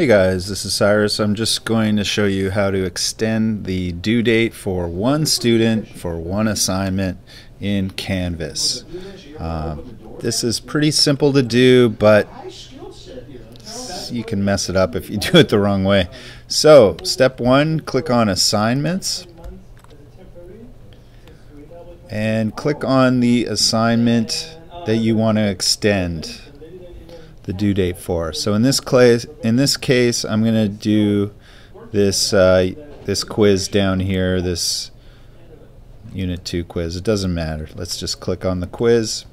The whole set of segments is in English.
Hey guys, this is Cyrus. I'm just going to show you how to extend the due date for one student for one assignment in Canvas. Um, this is pretty simple to do, but you can mess it up if you do it the wrong way. So, step one, click on Assignments and click on the assignment that you want to extend the due date for. So in this case, in this case, I'm going to do this uh, this quiz down here, this Unit 2 quiz. It doesn't matter. Let's just click on the quiz.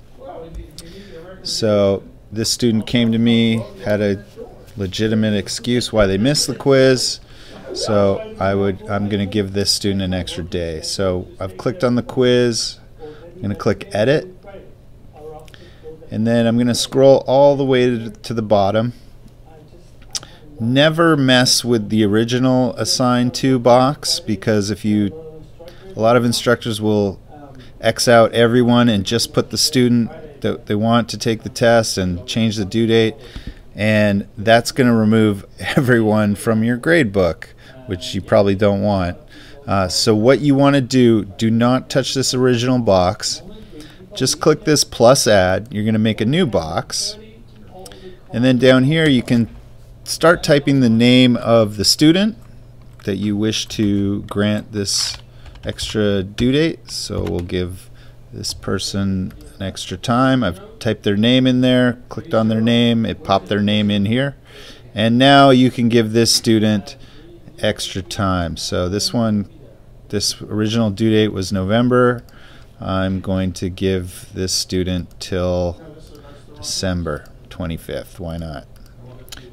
So this student came to me, had a legitimate excuse why they missed the quiz. So I would I'm going to give this student an extra day. So I've clicked on the quiz. I'm going to click edit and then I'm going to scroll all the way to the bottom. Never mess with the original assigned to box because if you, a lot of instructors will X out everyone and just put the student that they want to take the test and change the due date. And that's going to remove everyone from your grade book, which you probably don't want. Uh, so what you want to do, do not touch this original box just click this plus add. You're going to make a new box. And then down here you can start typing the name of the student that you wish to grant this extra due date. So we'll give this person an extra time. I've typed their name in there, clicked on their name, it popped their name in here. And now you can give this student extra time. So this one, this original due date was November. I'm going to give this student till December 25th. Why not?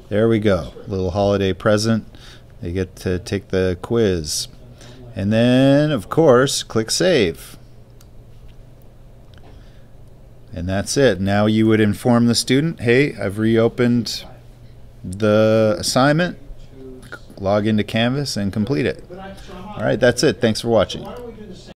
There we go. Little holiday present. They get to take the quiz. And then, of course, click Save. And that's it. Now you would inform the student, hey, I've reopened the assignment, log into Canvas, and complete it. All right, that's it. Thanks for watching.